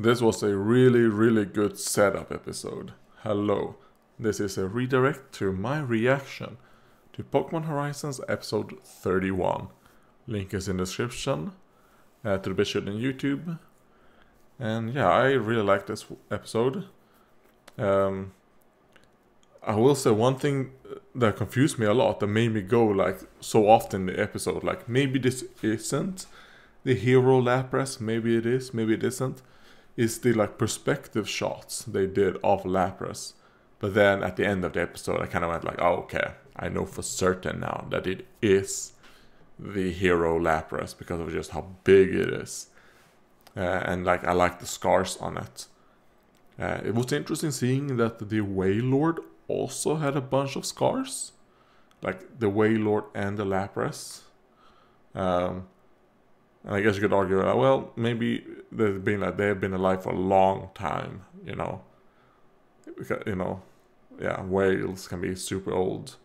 This was a really, really good setup episode. Hello. This is a redirect to my reaction to Pokemon Horizons episode 31. Link is in the description uh, to the BitChute on YouTube. And yeah, I really like this episode. Um, I will say one thing that confused me a lot that made me go like so often the episode, like maybe this isn't the hero Lapras, maybe it is, maybe it isn't, is the like perspective shots they did of Lapras. But then at the end of the episode, I kind of went like, oh, okay, I know for certain now that it is the hero Lapras because of just how big it is. Uh, and like, I like the scars on it. Uh, it was interesting seeing that the Wailord also had a bunch of scars. Like the Wailord and the Lapras. Um, and I guess you could argue, uh, well, maybe they've been like they've been alive for a long time, you know. Because, you know, yeah, whales can be super old.